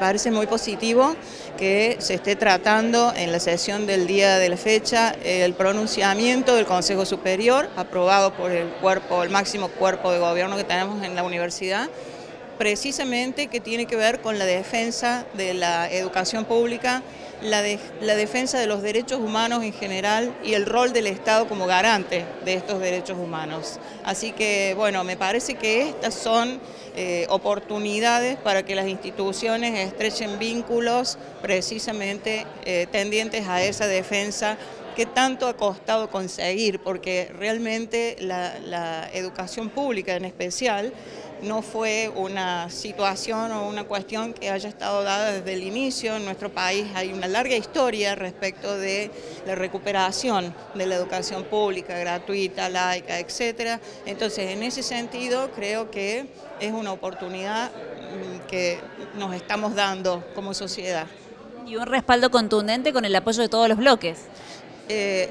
parece muy positivo que se esté tratando en la sesión del día de la fecha el pronunciamiento del Consejo Superior, aprobado por el cuerpo, el máximo cuerpo de gobierno que tenemos en la universidad, precisamente que tiene que ver con la defensa de la educación pública, la, la, defensa de los derechos humanos en general y el rol del Estado como garante de estos derechos humanos. Así que, bueno, me parece que estas son eh, oportunidades para que las instituciones estrechen vínculos precisamente eh, tendientes a esa defensa que tanto ha costado conseguir, porque realmente la, la educación pública en especial no fue una situación o una cuestión que haya estado dada desde el inicio. En nuestro país hay una larga historia respecto de la recuperación de la educación pública, gratuita, laica, etc. Entonces, en ese sentido, creo que es una oportunidad mm, que nos estamos dando como sociedad. Y un respaldo contundente con el apoyo de todos los bloques. Eh,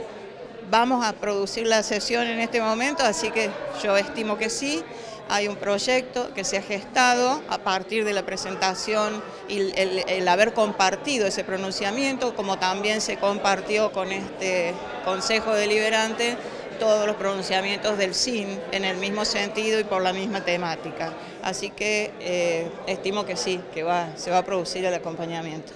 vamos a producir la sesión en este momento, así que yo estimo que sí. Hay un proyecto que se ha gestado a partir de la presentación y el, haber compartido ese pronunciamiento, como también se compartió con este Consejo Deliberante todos los pronunciamientos del SIN en el mismo sentido y por la misma temática. Así que eh, estimo que sí, que va, se va a producir el acompañamiento.